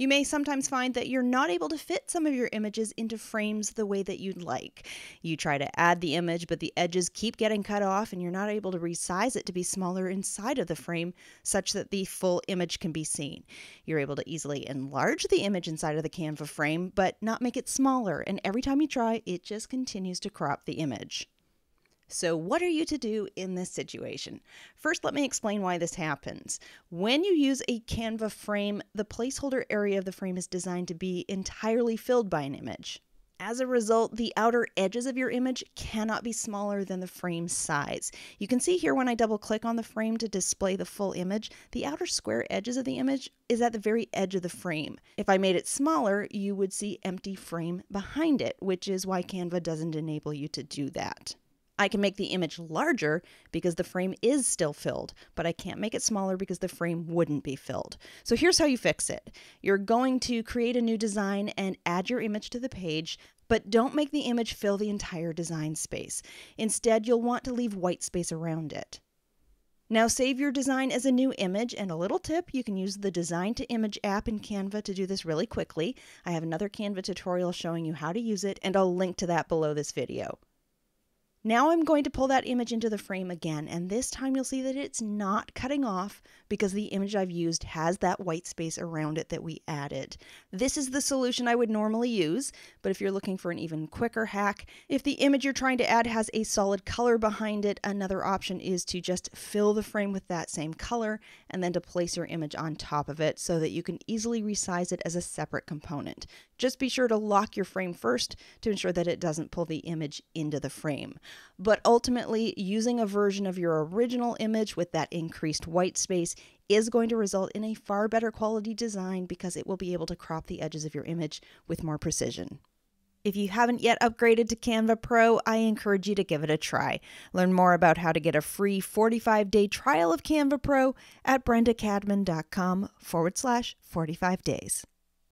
You may sometimes find that you're not able to fit some of your images into frames the way that you'd like. You try to add the image, but the edges keep getting cut off, and you're not able to resize it to be smaller inside of the frame such that the full image can be seen. You're able to easily enlarge the image inside of the Canva frame, but not make it smaller, and every time you try, it just continues to crop the image. So, what are you to do in this situation? First, let me explain why this happens. When you use a Canva frame, the placeholder area of the frame is designed to be entirely filled by an image. As a result, the outer edges of your image cannot be smaller than the frame size. You can see here when I double click on the frame to display the full image, the outer square edges of the image is at the very edge of the frame. If I made it smaller, you would see empty frame behind it, which is why Canva doesn't enable you to do that. I can make the image larger because the frame is still filled, but I can't make it smaller because the frame wouldn't be filled. So here's how you fix it. You're going to create a new design and add your image to the page, but don't make the image fill the entire design space. Instead, you'll want to leave white space around it. Now save your design as a new image and a little tip, you can use the design to image app in Canva to do this really quickly. I have another Canva tutorial showing you how to use it and I'll link to that below this video. Now I'm going to pull that image into the frame again, and this time you'll see that it's not cutting off because the image I've used has that white space around it that we added. This is the solution I would normally use, but if you're looking for an even quicker hack, if the image you're trying to add has a solid color behind it, another option is to just fill the frame with that same color and then to place your image on top of it so that you can easily resize it as a separate component. Just be sure to lock your frame first to ensure that it doesn't pull the image into the frame. But ultimately, using a version of your original image with that increased white space is going to result in a far better quality design because it will be able to crop the edges of your image with more precision. If you haven't yet upgraded to Canva Pro, I encourage you to give it a try. Learn more about how to get a free 45 day trial of Canva Pro at brendacadman.com forward slash 45 days.